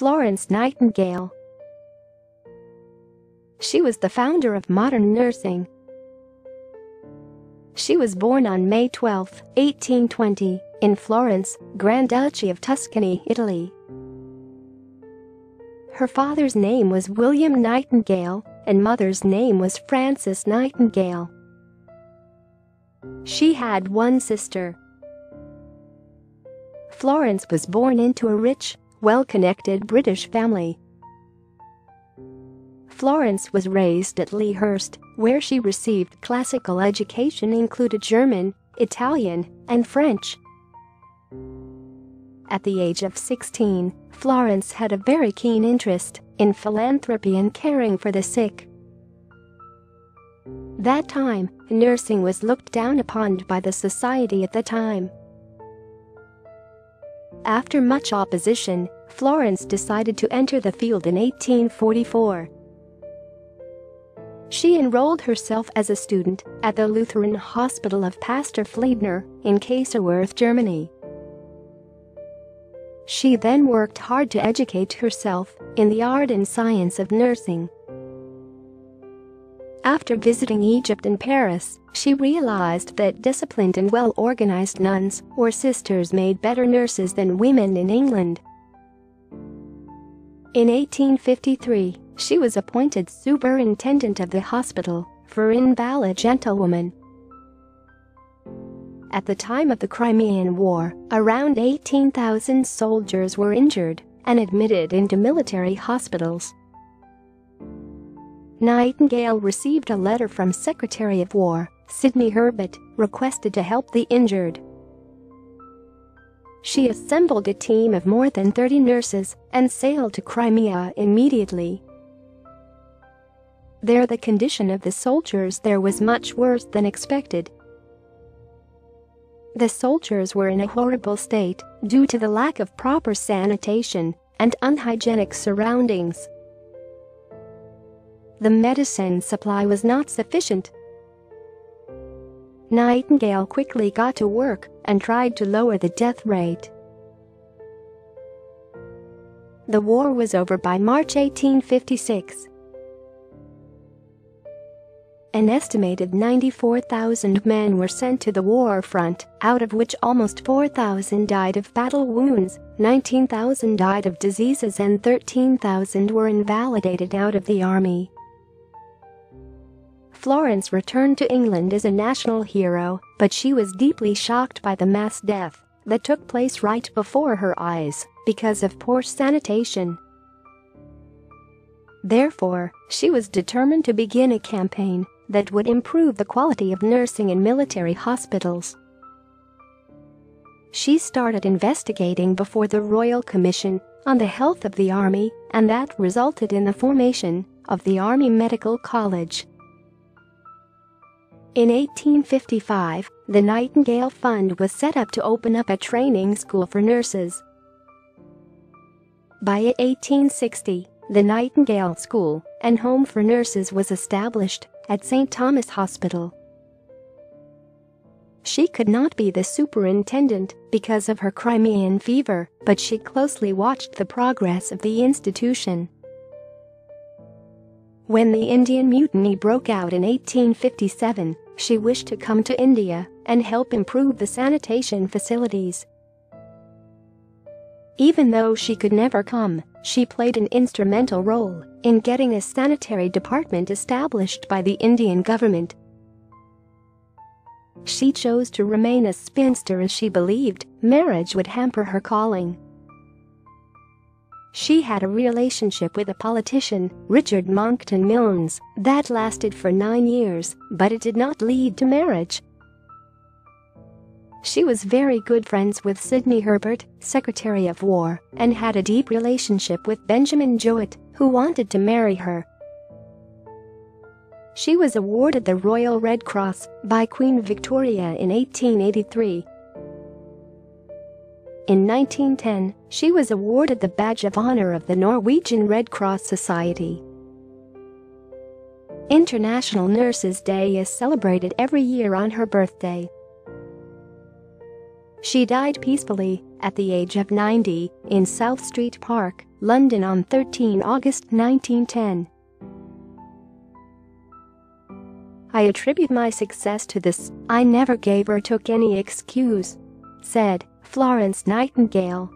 Florence Nightingale. She was the founder of modern nursing. She was born on May 12, 1820, in Florence, Grand Duchy of Tuscany, Italy. Her father's name was William Nightingale and mother's name was Frances Nightingale. She had one sister. Florence was born into a rich, well-connected British family. Florence was raised at Lea Hurst, where she received classical education included German, Italian, and French. At the age of 16, Florence had a very keen interest in philanthropy and caring for the sick. That time, nursing was looked down upon by the society at the time. After much opposition, Florence decided to enter the field in 1844. She enrolled herself as a student at the Lutheran Hospital of Pastor Fliedner in Kaiserwerth, Germany. She then worked hard to educate herself in the art and science of nursing. After visiting Egypt and Paris, she realized that disciplined and well-organized nuns or sisters made better nurses than women in England. In 1853, she was appointed superintendent of the hospital for invalid gentlewomen at the time of the Crimean War, around 18,000 soldiers were injured and admitted into military hospitals. Nightingale received a letter from Secretary of War, Sidney Herbert, requested to help the injured. She assembled a team of more than 30 nurses and sailed to Crimea immediately. There the condition of the soldiers there was much worse than expected the soldiers were in a horrible state due to the lack of proper sanitation and unhygienic surroundings. The medicine supply was not sufficient. Nightingale quickly got to work and tried to lower the death rate. The war was over by March 1856. An estimated 94,000 men were sent to the war front, out of which almost 4,000 died of battle wounds, 19,000 died of diseases and 13,000 were invalidated out of the army. Florence returned to England as a national hero, but she was deeply shocked by the mass death that took place right before her eyes because of poor sanitation. Therefore, she was determined to begin a campaign that would improve the quality of nursing in military hospitals. She started investigating before the Royal Commission on the health of the Army and that resulted in the formation of the Army Medical College. In 1855, the Nightingale Fund was set up to open up a training school for nurses. By 1860, the Nightingale School and Home for Nurses was established at St. Thomas Hospital. She could not be the superintendent because of her Crimean fever, but she closely watched the progress of the institution. When the Indian Mutiny broke out in 1857, she wished to come to India and help improve the sanitation facilities. Even though she could never come, she played an instrumental role in getting a sanitary department established by the Indian government. She chose to remain a spinster as she believed marriage would hamper her calling. She had a relationship with a politician, Richard Monckton Milnes, that lasted for nine years, but it did not lead to marriage. She was very good friends with Sidney Herbert, Secretary of War, and had a deep relationship with Benjamin Jowett, who wanted to marry her. She was awarded the Royal Red Cross by Queen Victoria in 1883. In 1910, she was awarded the Badge of Honor of the Norwegian Red Cross Society. International Nurses Day is celebrated every year on her birthday. She died peacefully, at the age of 90, in South Street Park, London on 13 August 1910. I attribute my success to this, I never gave or took any excuse. Said Florence Nightingale.